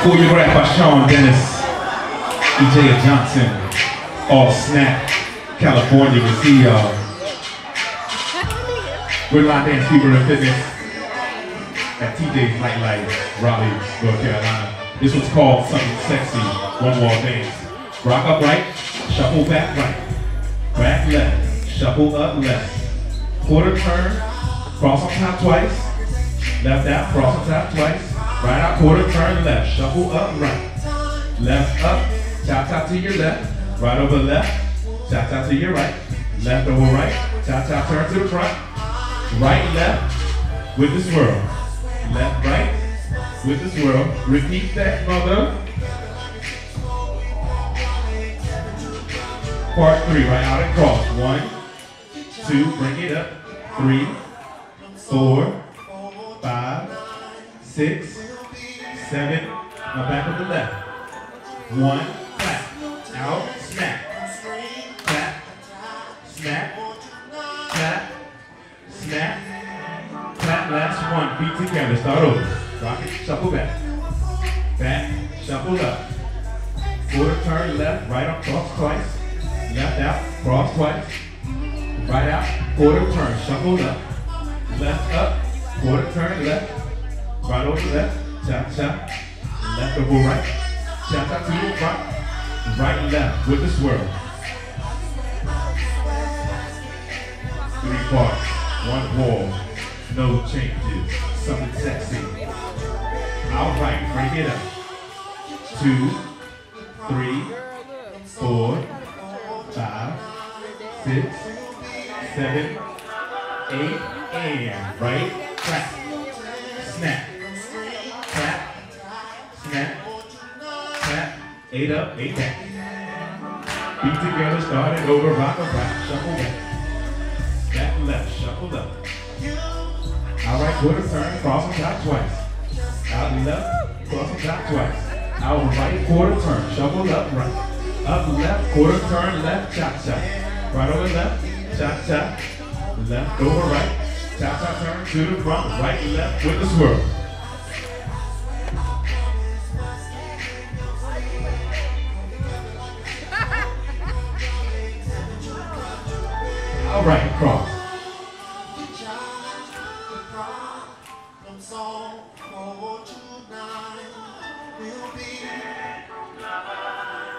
Choreographed by Sean Dennis, Ejaya Johnson, All Snap, California. We see y'all. We're Line Dance Fever and Fitness at TJ's Nightlife, Raleigh, North Carolina. This one's called Something Sexy, One Wall Dance. Rock up right, shuffle back right, back left, shuffle up left. Quarter turn, cross on top twice, left out, cross on top twice, right out, quarter turn left, shuffle up right, left up, tap tap to your left, right over left, tap tap to your right, left over right, tap tap turn to the front, right left with the swirl, left right with the swirl. Repeat that, mother. Part three, right out and cross. One, two, bring it up. Three, four, five, six, seven. Now back up the left. One, clap. Out, snap. Clap, snap, clap, snap, clap. Last one. Feet together. Start over. Rock it, shuffle back. Back, shuffle up. Quarter turn left, right up, cross twice. Left out, cross twice. Right out, quarter turn, shuffle up. Left up, quarter turn left. Right over left, tap, tap. Left over right. Tap, tap to the front. Right, left with the swirl. Three parts, one wall, no changes, something sexy. All right, bring it up. Two, three, four, five, six, seven, eight, and right, clap, snap, eight up, eight back. Feet together, starting over, rock a right, shuffle back. Back left, shuffle up. All right, quarter turn, cross on top twice. Out left, cross on top twice. Out right, quarter turn, shuffle up right. Up left, quarter turn, left, chop chop. Right over left, chop chop. Left over right, chop chop turn to the front, right left with the swirl. All right, cross.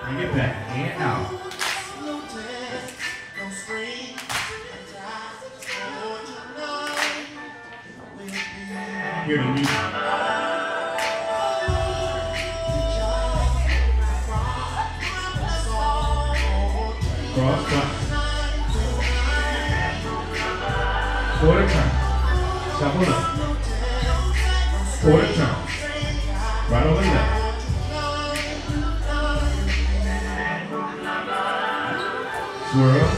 Bring it back and out. Hear the music. Cross front. Turn. Shuffle up. Quarter turn. Right over left. Swirl.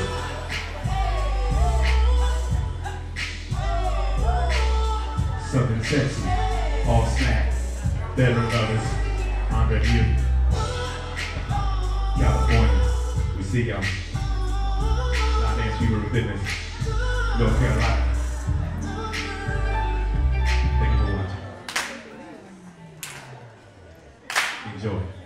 Something sexy. All snap. Bedroom lovers. Andre Mieux. California. We see y'all. Dance fever of fitness. North Carolina. Joe.